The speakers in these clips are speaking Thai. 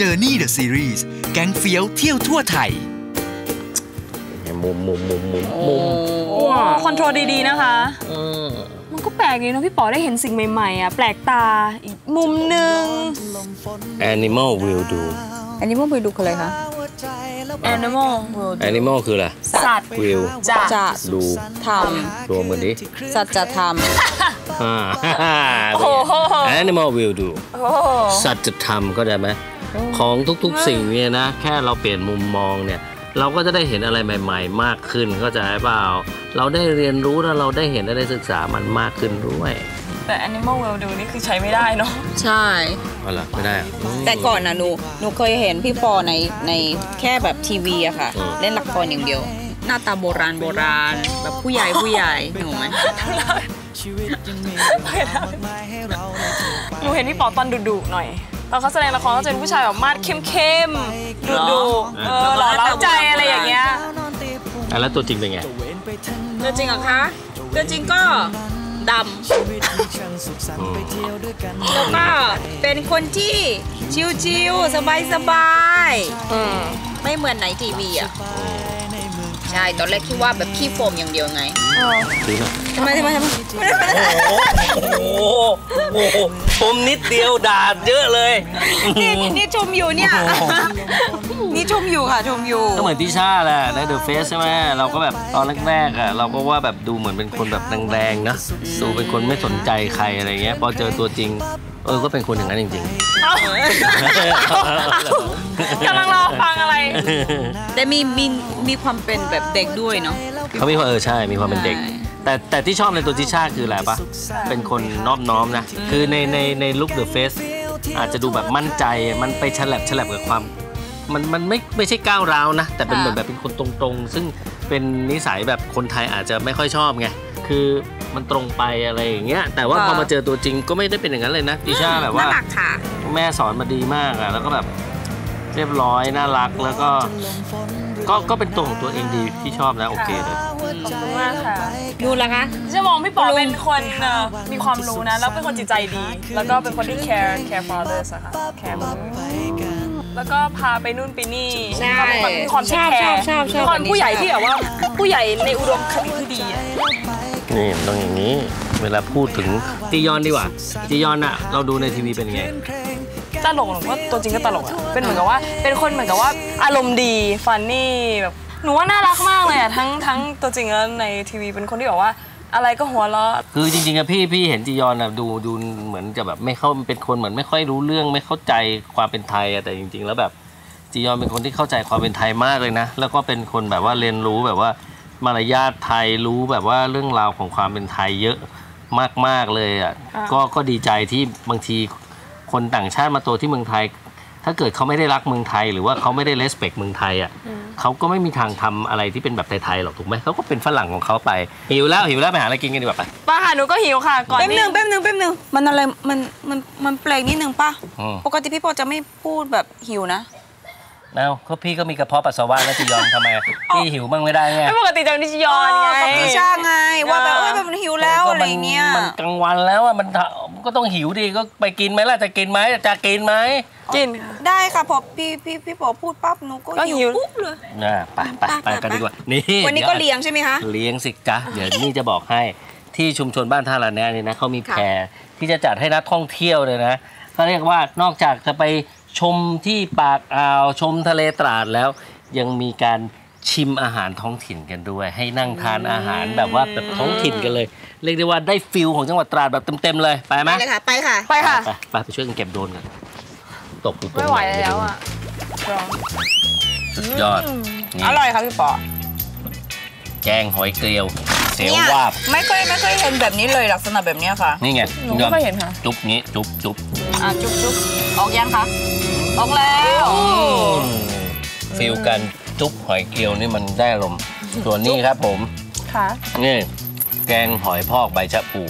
Journey the Series แก๊งเฟี้ยวเที่ยวทั่วไทยมุมมุมมุมมุมมุมคอนโทรลดีๆนะคะเออมันก็แปลกดีเนอะพี่ป๋อได้เห็นสิ่งใหม่ๆอะแปลกตาอีกมุมหนึ่ง Animal will do อันนี้พวกไปดูกันเลยคะ Animal World Animal คืออะไรสัตว์ will จะจะดูทรวมกันดิำสัตว์จะทอ่าโอ้โห Animal will do โอ้สัจธรรมก็ได้ไหม ของทุกๆสิ่งเนี่ยนะ แค่เราเปลี่ยนมุมมองเนี่ย เราก็จะได้เห็นอะไรใหม่ ๆ มากขึ้นเข้าใจเปล่า เราได้เรียนรู้แล้วเราได้เห็นและได้ศึกษามันมากขึ้นด้วย แต่ Animal World ดูนี่คือใช้ไม่ได้เนาะำใช่ เอาล่ะไม่ได้อะอืมแต่ก่อนนะหนูหนูเคยเห็นพี่ปอในในแค่แบบทีวีอะค่ะอืมเล่นละครอย่างเดียว หน้าตาโบราณโบราณ แบบผู้ใหญ่ผู้ใหญ่หนูไหมหนูเห็นพี่ป๋อตอนดุๆหน่อย ตอนเขาแสดงละครเขาจะเป็นผู้ชายแบบมาดเข้มๆดุๆเออหล่อเล้าใจอะไรอย่างเงี้ยอะแล้วตัวจริงเป็นไงตัวจริงเหรอคะตัวจริงก็ดำอืมแล้วก็เป็นคนที่ชิวๆสบายอืมๆไม่เหมือนในทีวีอะ ใช่ ตอนแรกคิดว่าแบบขี้โฟมอย่างเดียวไงจริงเหรอทำไมทำไมทำไมโอ้โหโอ้โหผมนิดเดียวด่าเยอะเลย นี่นี่ชมอยู่เนี่ย นี่ชมอยู่ค่ะชมอยู่ ก็เหมือนที่ชาแหละในเดอะเฟสใช่ไหมเราก็แบบตอนแรกๆอะเราก็ว่าแบบดูเหมือนเป็นคนแบบแรงๆนะดูเป็นคนไม่สนใจใครอะไรเงี้ยพอเจอตัวจริง เออก็เป็นคนอย่างนั้นจริงเอ้ากำลังรอฟังอะไร แต่มีมีมีความเป็นแบบเด็กด้วยเนาะๆเขามีความเออใช่มีความเป็นเด็กใช่แต่แต่ที่ชอบในตัวทิชาคืออะไรปะเป็นคนนอบน้อมนะ คือในในในลุคเดอะเฟสอาจจะดูแบบมั่นใจมันไปฉลับฉลับกับความมันมันไม่ไม่ใช่ก้าวร้าวนะ แต่เป็นเหมือนแบบเป็นคนตรงๆ ซึ่งเป็นนิสัยแบบคนไทยอาจจะไม่ค่อยชอบไง คือมันตรงไปอะไรอย่างเงี้ยแต่ว่าพอมาเจอตัวจริงก็ไม่ได้เป็นอย่างนั้นเลยนะติชาแบบว่าน่ารักค่ะ แม่สอนมาดีมากอะแล้วก็แบบเรียบร้อยน่ารักแล้วก็ก็ก็เป็นตัวของตัวเองดีที่ชอบนะโอเคเลยขอบคุณมากค่ะดูละคะจะมองพี่ป๋อเป็นคนเอ่อมีความรู้นะ แล้วเป็นคนจิตใจดี แล้วก็เป็นคนที่ care care for others อะค่ะ care คนอื่นแล้วก็พาไปนู่นไปนี่ใช่แบบมีความชอบแคร์ชอบชอบชอบมีความแบบนี้ผู้ใหญ่ชอบที่แบบว่าผู้ใหญ่ในอุดมคติที่ดีอะ นี่มันต้องอย่างนี้ เวลาพูดถึงจียอนดีกว่าจียอนอะเราดูในทีวีเป็นไงตลกหนูว่าตัวจริงก็ตลกอะเป็นเหมือนกับว่า เป็นคนเหมือนกับว่าอารมณ์ดีฟันนี่แบบหนูว่าน่ารักมากเลยอะทั้งทั้งตัวจริงแล้วในทีวีเป็นคนที่แบบว่าอะไรก็หัวเราะคือจริงๆอะพี่พี่เห็นจียอนอะดูดูเหมือนจะแบบไม่เข้าเป็นคนเหมือนไม่ค่อยรู้เรื่องไม่เข้าใจความเป็นไทยอะแต่จริง ๆ แล้วแบบจียอนเป็นคนที่เข้าใจความเป็นไทยมากเลยนะ แล้วก็เป็นคนแบบว่าเรียนรู้แบบว่า มารยาทไทยรู้แบบว่าเรื่องราวของความเป็นไทยเยอะมาก ๆ เลยอะก็ก็ดีใจที่บางทีคนต่างชาติมาโตที่เมืองไทย ถ้าเกิดเขาไม่ได้รักเมืองไทย หรือว่าเขาไม่ได้เลสเ c กเมืองไทยอะเขาก็ไม่มีทางทำอะไรที่เป็นแบบไทยๆหรอกถูกไหมเขาก็เป็นฝรั่งของเขาไปหิวแล้วหิวแล้วไปหาอะไรกินกันดีกว่าไปป้าค่ะหนูก็หิวค่ะก่อนแป๊บหที่นึงแป๊บหนึงแป๊บหนึงมันอะไรมันมันมันแปลกนิดนึงป่ะอืมปกติพี่ปอจะไม่พูดแบบหิวนะ เอ้าก็พี่ก็มีกระเพาะปัสสาวะแล้วจียอนทำไมพี่หิวบ้างไม่ได้ไงไม่ปกติจะนิชยอนไงกับพี่ชาไงว่าแบบเอ้ยแบบมันหิวแล้วก็อะไรมันเงี้ยมันกลางวันแล้วอะมันก็ต้องหิวดีก็ไปกินไหมล่ะจะกินไหมจะกินไหมกินได้ค่ะพอพี่พี่พี่ปอพูดปั๊บหนูก็ก็หิหิววปุ๊บเลยน่ะไปไปไปกันดีกว่านี่วันนี้ก็เลี้ยงใช่ไหมคะเลี้ยงสิจ๊ะเดี๋ยวนี่จะบอกให้ที่ชุมชนบ้านท่าละแน่นี่นะเขามีแพรที่จะจัดให้นักท่องเที่ยวเลยนะก็เรียกว่านอกจากจะไป ชมที่ปากอ่าวชมทะเลตราดแล้ว ยังมีการชิมอาหารท้องถิ่นกันด้วย ให้นั่งทานอาหารแบบว่าแบบท้องถิ่นกันเลย เรียกได้ว่าได้ฟิลของจังหวัดตราดแบบเต็มๆเลยไปไหมไปเลยค่ะ ไปค่ะ ไปค่ะ ไปไปไปช่วยกันเก็บโดรนกันตกอยู่ตรงไม่ไหวแล้วอะร้องสุดยอดนี่อร่อยค่ะพี่ปอแกงหอยเกลียวเสียวเนี่ยวาบไม่เคยไม่เคยเห็นแบบนี้เลยลักษณะแบบเนี้ยค่ะ นี่ไงหนูไม่เคยเห็นค่ะ จุ๊บนี้จุ๊บจุ๊บ อะจุ๊บจุ๊บออกยังคะออกแล้วฟิลกันจุ๊บหอยเกลียวนี่มันได้ลมณ์ส่วนนี้ครับผมค่ะนี่แกงหอยพอกใบชะพู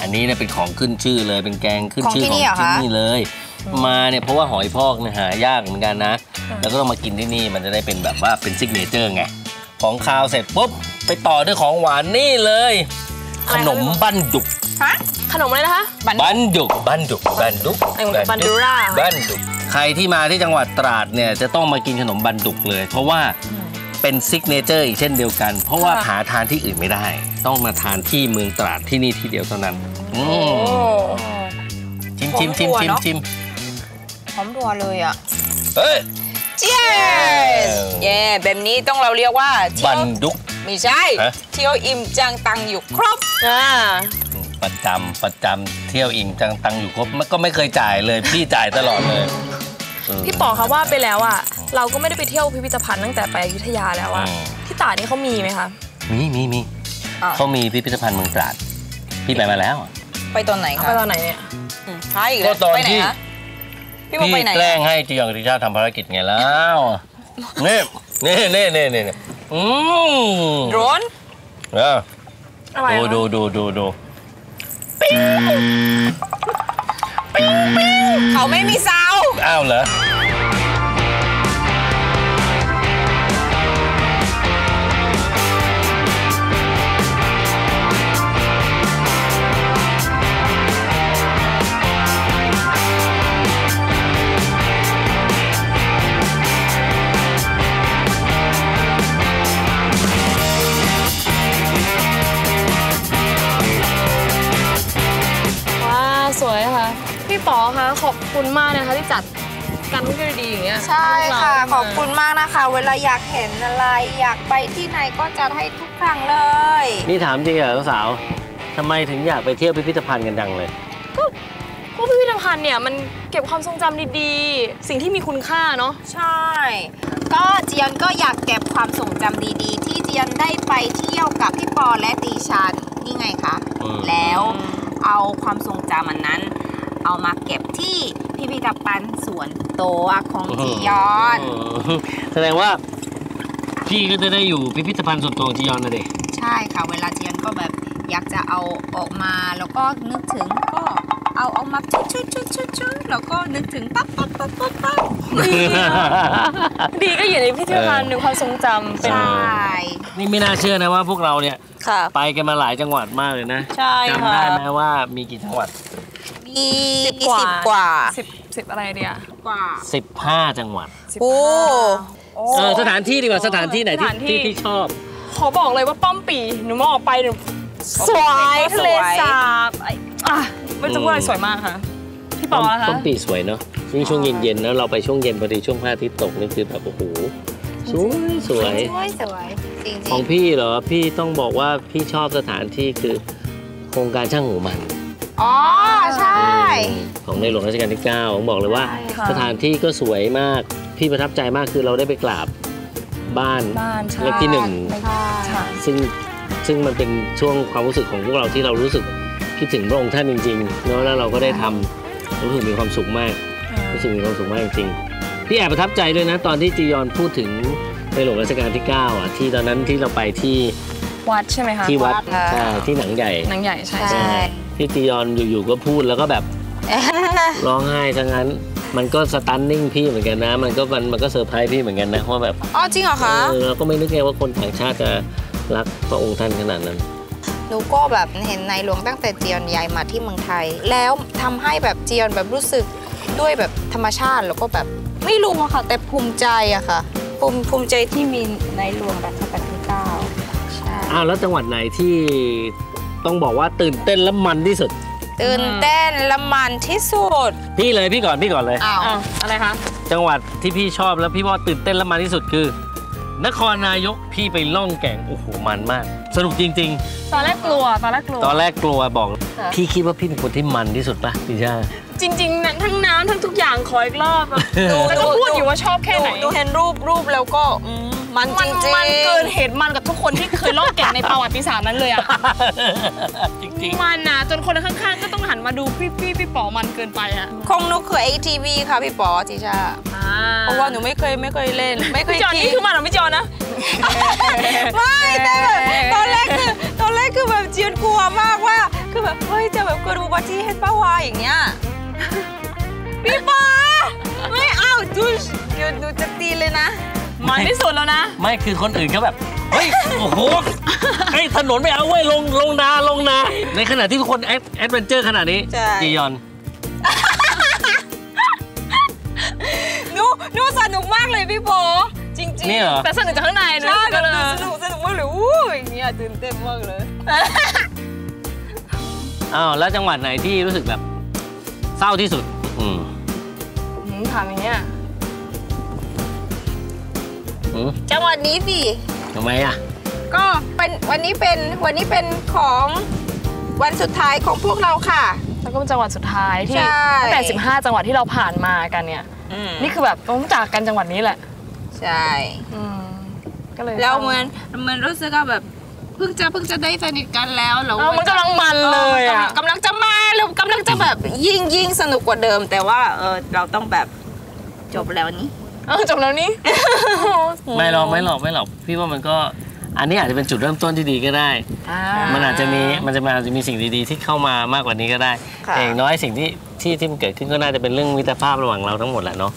อันนี้เนี่ยเป็นของขึ้นชื่อเลยเป็นแกงขึ้นชื่อของที่นี่เลย มาเนี่ยเพราะว่าหอยพอกเนี่ยหายากเหมือนกันนะ แล้วก็ต้องมากินที่นี่มันจะได้เป็นแบบว่าเป็น signature ไงของคาวเสร็จปุ๊บไปต่อด้วยของหวานนี่เลย ขนมบันดุกฮะ ขขนมอะไรนะคะบันดุกบันดุกบันดุกไอ้เหมือนบันดุราบันดุกใครที่มาที่จังหวัดตราดเนี่ยจะต้องมากินขนมบันดุกเลย เพราะว่าเป็น signature อีกเช่นเดียวกัน เพราะว่าหาทานที่อื่นไม่ได้ ต้องมาทานที่เมืองตราดที่นี่ที่เดียวเท่านั้นอืโอ้มชิมชิมชิมชิมชิมหอมถั่วเลยอะเฮ้ย Cheers เย่แบบนี้ต้องเราเรียกว่าเที่บัยนวดุกไม่ใช่ฮะเที่ยวอิ่มจังตังอยู่ครบอ่า ประจำประจำเที่ยวอิงจังตังอยู่ครบมันก็ไม่เคยจ่ายเลย พี่จ่ายตลอดเลยเออพี่ป๋อคะว่าไปแล้วอะเราก็ไม่ได้ไปเที่ยวพิพิธภัณฑ์ตั้งแต่ไปอยุธยาแล้วอะอืม ที่ตราดนี่เขามีไหมคะมีมีมีอะ เขามีพิพิธภัณฑ์เมืองตราดพี่ไปมาแล้ว ไปตอนไหนเอาคะไปตอนไหนเนี่ยอืมหาอีกก็แล้วตอนไปไหนที่ คะพี่บอกพี่ไปไหนแกล้งให้จียองกับจีเจ้าทำภารกิจไงแล้วนี่นี่นี่นี่นี่นี่อืมร้อนเอออะไรดูอะดูดูดูดู เขาไม่มีซาวอ้าวเหรอ คะขอบคุณมากนะคะที่จัดการท่องเที่ยวดีๆอย่างเงี้ยใช่ค่ะให้เราขอบคุณมากนะคะ เวลาอยากเห็นอะไร อยากไปที่ไหนก็จัดให้ทุกครั้งเลย นี่ถามจริงเหรอสาวทำไมถึงอยากไปเที่ยวพิพิธภัณฑ์กันจังเลยพวกพิพิธภัณฑ์เนี่ยมันเก็บความทรงจำดีๆ สิ่งที่มีคุณค่าเนาะใช่ ก็เจียนก็อยากเก็บความทรงจำดีๆ ที่เจียนได้ไปเที่ยวกับพี่ปอและตีชันนี่ไงคะอืมแล้วเอาความทรงจำอันนั้น เอามาเก็บที่พิพิธภัณฑ์ส่วนตัวของจียอนมแสดงว่าพี่ก็จะได้อยู่พิพิธภัณฑ์ส่วนตัวของจียอนนะเด็กใช่ค่ะเวลาเจียนก็แบบอยากจะเอาออกมาแล้วก็นึกถึงก็เอาออกมาชุดชุดชุดชุดชุดแล้วก็นึกถึงปั๊บปั๊บปั๊บปั๊บปั๊บดีก็อยู่ในพิพิธภัณฑ์ในความทรงจำเป็นใช่นี่ไม่น่าเชื่อนะว่าพวกเราเนี่ยค่ะไปกันมาหลายจังหวัดมากเลยนะใช่จำค่ะได้ไหมว่ามีกี่จังหวัด มีสิบมีกว่า สิบกว่าสิบสิบอะไรเดียกว่า15 จังหวัดสิบโอ้ เออสถานที่ดีกว่าสถานที่ไหนที่สถานที่ ที่ที่ชอบ ขอบอกเลยว่าป้อมปีหนูมองออกไปหนูสวยทะเลสาบไอ้อะไม่จะพูดอะไรสวยมากค่ะ พี่ปอนะคะ ต้นปีสวยเนาะยิ่งช่วงเย็นๆแล้วเราไปช่วงเย็นพอดีช่วงพระอาทิตย์ตกนี่คือแบบโอ้โหสวยสวย สวยสวยจริงของพี่เหรอ พี่ต้องบอกว่าพี่ชอบสถานที่คือโครงการช่างหูมันๆ อ๋อ ใช่ ของในหลวงรัชกาลที่ 9 ผมบอกเลยว่าใช่ค่ะสถานที่ก็สวยมาก พี่ประทับใจมากคือเราได้ไปกราบบ้านบ้านใช่เลขที่หนึ่งค่ะซึ่งซึ่งมันเป็นช่วงความรู้สึกของพวกเราที่เรารู้สึกคิดถึงพระองค์ท่านจริงๆเนาะแล้วเราก็ได้ทำรู้สึกมีความสุขมาก รู้สึกมีความสุขมากจริงๆพี่แอบประทับใจด้วยนะ ตอนที่จียอนพูดถึงในหลวงรัชกาลที่9อะที่ตอนนั้นที่เราไปที่วัดใช่ไหมคะที่วัดค่ะใช่ที่หนังใหญ่หนังใหญ่ใช่ ใช่ที่จียอนอยู่ๆก็พูดแล้วก็แบบร้องไห้ทั้งนั้น มันก็ stunning พี่เหมือนกันนะ มันก็มันมันก็เซอร์ไพรส์พี่เหมือนกันนะว่าแบบอ๋อจริงเหรอคะเออเราก็ไม่นึกไงว่าคนต่างชาติจะรักพระองค์ท่านขนาดนั้นหนูก็แบบเห็นในหลวงตั้งแต่จียอนย้ายมาที่เมืองไทย แล้วทำให้แบบเจียนแบบรู้สึกด้วยแบบธรรมชาติแล้วก็แบบไม่รู้อะค่ะ แต่ภูมิใจอะค่ะ ภูมิภูมิใจที่มีในหลวงรัชกาลที่เก้าใช่อ้าวแล้วจังหวัดไหนที่ ต้องบอกว่าตื่นเต้นและมันที่สุด ตื่นเต้นละมันที่สุด พี่เลยพี่ก่อนพี่ก่อนเลยอ้าวอ้าวอะไรคะ จังหวัดที่พี่ชอบแล้วพี่ว่าตื่นเต้นและมันที่สุดคือ นครนายกพี่ไปล่องแก่งโอ้โหมันมาก สนุกจริงตอนแรกกลัวตอนแรกกลัวๆตอนแรกกลัวบอก พี่คิดว่าพี่เป็นคนที่มันที่สุดปะพี่ชาจริงๆนะทั้งน้ำทั้งทุกอย่างขออีกรอบแบบดูแต่ก็พูดอยู่ว่าชอบแค่ไหนดูเห็นรูปรูปแล้วก็อืม มันจมันริงๆมันเกินเหตุมันกับทุกคนที่เคยล่องแก่งในประวัติศาสตร์นั้นเลยอะจริงมันนะจนคนข้างๆก็ต้องหันมาดูพี่พี่พี่ป๋อมันเกินไปอะคงนุกคือ ATV ค่ะพี่ปอจิชาเพราะว่าหนูไม่เคยไม่เคยเล่น ไม่เคยพี่จอนขี่นี่คือมันเหรอพี่จอนนะไม่แต่แบบตอนแรกคือตอนแรกคือแบบเจียนกลัวมากว่า คือแบบเฮ้ยจะแบบเกิดอุบัติเหตุป้าวาอย่างเงี้ยพี่ปอไม่เอาดูเดี๋ยวหนูจะตีเลยนะ มันที่สุดแล้วนะๆไม่คือคนอื่นเขาแบบ เฮ้ย โอ้โหไอ้ยถนนไม่เอาเว้ยลงลงนาลงนา ในขณะที่ทุกคนแอดแอดเวนเจอร์ขนาดนี้ใช่จียอนนูนูสนุกมากเลยพี่โบจริงๆนี่เหรอแต่สนุกจากข้างในนะใช่แบก็บเลยสนุกสนุกมากเลยอู้ยอย่างเงี้ยตื่นเต้นมากเลยอ้าวแล้วจังหวัดไหนที่รู้สึกแบบเศร้าที่สุด อืมหืมถามอย่างเงี้ยอืม จังหวัดนี้สิทำไมอะ ก็เป็นวันนี้เป็นวันนี้เป็นของวันสุดท้ายของพวกเราค่ะ แล้วก็เป็นจังหวัดสุดท้ายที่ใช่ ตั้งแต่15 จังหวัดที่เราผ่านมากันเนี่ย นี่นี่คือแบบต้องจากกันจังหวัดนี้แหละ ใช่ อืมก็เลยแล้วเหมือนเหมือนรู้สึกว่าแบบเพิ่งจะเพิ่งจะได้สนิทกันแล้วแล้วเอ้ามันกำลังมันเลยอะกำลังจะมาแล้วกำลังจะแบบยิ่งยิ่งสนุกกว่าเดิม แต่ว่าเออเราต้องแบบจบแล้วนี้ เออจบแล้วนี่ไม่หรอกไม่หรอกไม่หรอกพี่ว่ามันก็อันนี้อาจจะเป็นจุดเริ่มต้นที่ดีก็ได้อ่ามันอาจจะมีมันจะมาอาจจะมีสิ่งดีๆ ที่เข้ามามากกว่านี้ก็ได้ค่ะแต่อย่างน้อยสิ่งที่ที่ที่มันเกิดขึ้นก็น่าจะเป็นเรื่องมิตรภาพระหว่างเราทั้งหมดแหละเนาะ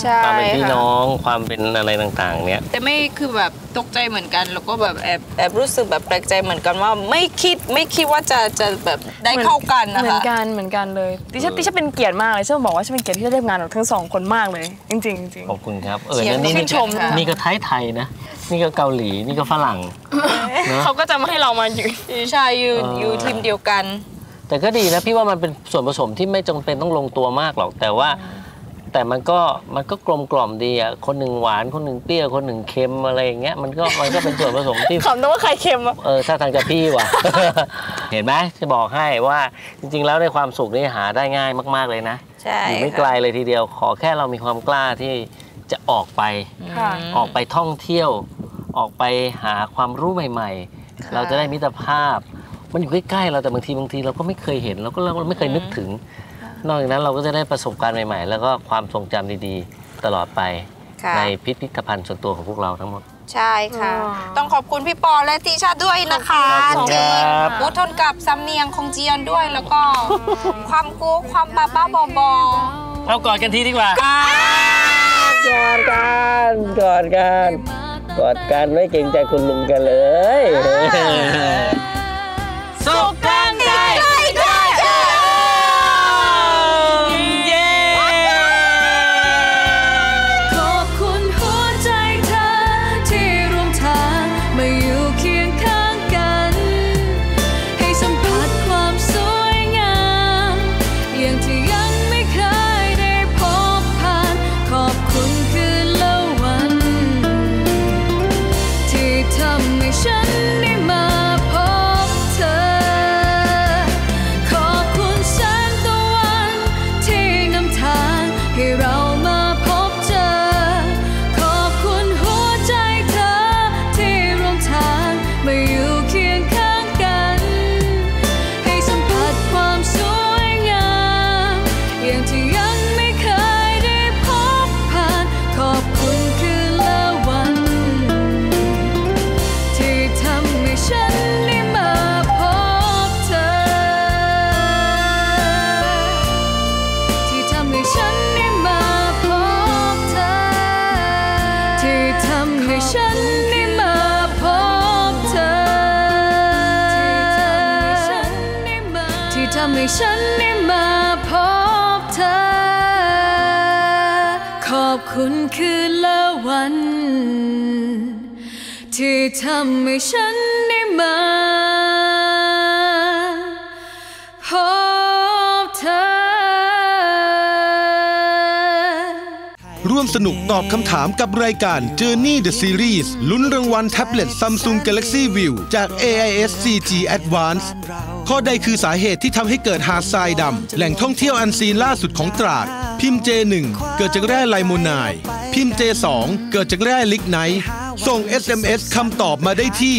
ใช่ความเป็นพี่ค่ะน้องความเป็นอะไรต่างๆ เนี้ยแต่ไม่คือแบบตกใจเหมือนกัน แล้วก็แบบแอบแอบรู้สึกแบบแปลกใจเหมือนกันว่าไม่คิดไม่คิดว่าจะจะแบบได้เข้ากันนะเหมือคะนกันเหมือนกันเลยดิฉันดิฉันเป็นเกียรติมากเลยฉันบอกว่าฉันเป็นเกียรติที่ได้ร่วมงานกับทั้งสองคนมากเลย จริงๆจริงขอบคุณครับเออเสียงนั่นนี่ชื่นี่นชมนะคะนี่ก็ไทยไทยๆนะ นี่ก็เกาหลีนี่ก็ฝรั่งเนอะเขาก็จะไม่ให้เรามาอยู่ใช่อยู่เออออยู่ทีมเดียวกัน แต่ก็ดีนะพี่ว่ามันเป็นส่วนผสมที่ไม่จำเป็นต้องลงตัวมากหรอกแต่ว่า แต่มันก็มันก็กลมกล่อมดีอะคนหนึ่งหวานคนหนึ่งเปรี้ยวคนหนึ่งเค็มอะไรอย่างเงี้ยมันก็มันก็เป็นส่วนผสมที่ขำแต่ว่าใครเค็มอะเออถ้าทางจะพี่ว่ะ เห็นไหมจะบอกให้ว่าจริง ๆ แล้วในความสุขนี่หาได้ง่ายมาก ๆเลยนะใช่อยู่ไม่ไกลเลยทีเดียว ขอแค่เรามีความกล้าที่จะออกไปค่ะออกไปท่องเที่ยว ออกไปหาความรู้ใหม่ ๆ เราจะได้มิตรภาพ มันอยู่ใกล้ๆเราแต่บางทีบางทีเราก็ไม่เคยเห็นเราก็เราไม่เคยนึกถึง นอกจากนั้นเราก็จะได้ประสบการณ์ใหม่ๆ แล้วก็ความทรงจำดีๆ ตลอดไป ค่ะ ในพิพิธภัณฑ์ส่วนตัวของพวกเราทั้งหมด ใช่ค่ะ อ๋อต้องขอบคุณพี่ปอและติชาด้วยนะคะขอบคุณที่ครับ อดทนกับสำเนียงของเจียนด้วยแล้วก็ ความโก้ความบ้าบ้าๆบอเอากอดกันทีดีกว่ากอดกันกอดกันกอดกันไม่เกรงใจคุณลุงกันเลย สุข ให้ฉันได้มาพบเธอ ขอบคุณคืนละวันที่ทำให้ฉันได้มาพบ ร่วมสนุกตอบคำถามกับรายการ Journey the Series ลุ้นรางวัลแท็บเล็ต Samsung Galaxy View จาก AIS 4G Advance ข้อใดคือสาเหตุที่ทำให้เกิดหาดทรายดำ แหล่งท่องเที่ยว unseen ล่าสุดของตราด พิมพ์ J1 เกิดจากแร่ไลโมไนต์พิมพ์ J2 เกิดจากแร่ลิกไนต์ส่ง SMS คำตอบมาได้ที่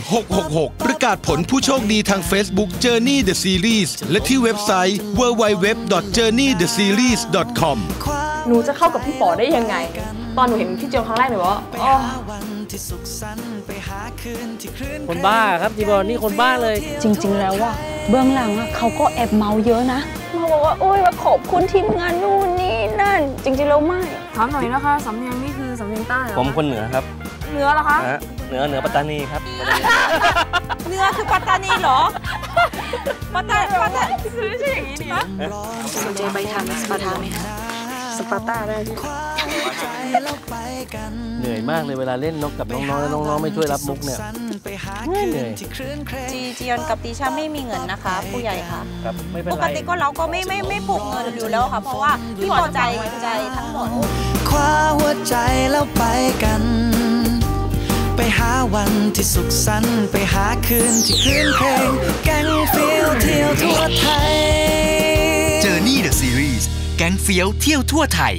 4141666 ประกาศผลผู้โชคดีทาง Facebook Journey the Series และที่เว็บไซต์ www.journeytheseries.com หนูจะเข้ากับพี่ป๋อได้ยังไง ตอนหนูเห็นพี่เจียวครั้งแรกหนูว่าอ๋อคนบ้าครับจีบอลนี่คนบ้าเลย จริง ๆ แล้วว่าเบื้องหลังอะเขาก็แอบเมาเยอะนะมาบอกว่าโอ้ยว่าขอบคุณทีมงานนู่นนี่นั่น จริงๆแล้วไม่ถามหน่อยนะคะสำเนียงนี่คือสำเนียงใต้เหรอผมคนเหนือครับหเนื้อละคะนะฮะเหนือเหนือปัตตานีครับเนื้อคือปัตตานีเหรอปัตตาปัตตาไม่ใช่อย่างนี้นี่สนใจไปทำสปาทาไหมคะ สปาต้าได้พี่เหนื่อยมากเลยเวลาเล่นนกกับน้องๆแล้วน้องๆไม่ช่วยรับมุกเนี่ยเหนื่อยจีเจียนกับติชาไม่มีเงินนะคะ ผู้ใหญ่ค่ะครับไม่เป็นปไรกติก็เราก็ไม่ไม่ไม่ผูกเงินอยู่แล้วค่ะ เพราะว่าพี่พอใจใจทั้งหมดคว้าหัวใจแล้วไปกัน ไปหาวันที่สุขสันต์ไปหาคืนที่คลื่นเพลงแก๊งฟิลเที่ยวทั่วไทย Journey the Series แก๊งเฟี้ยวเที่ยวทั่วไทย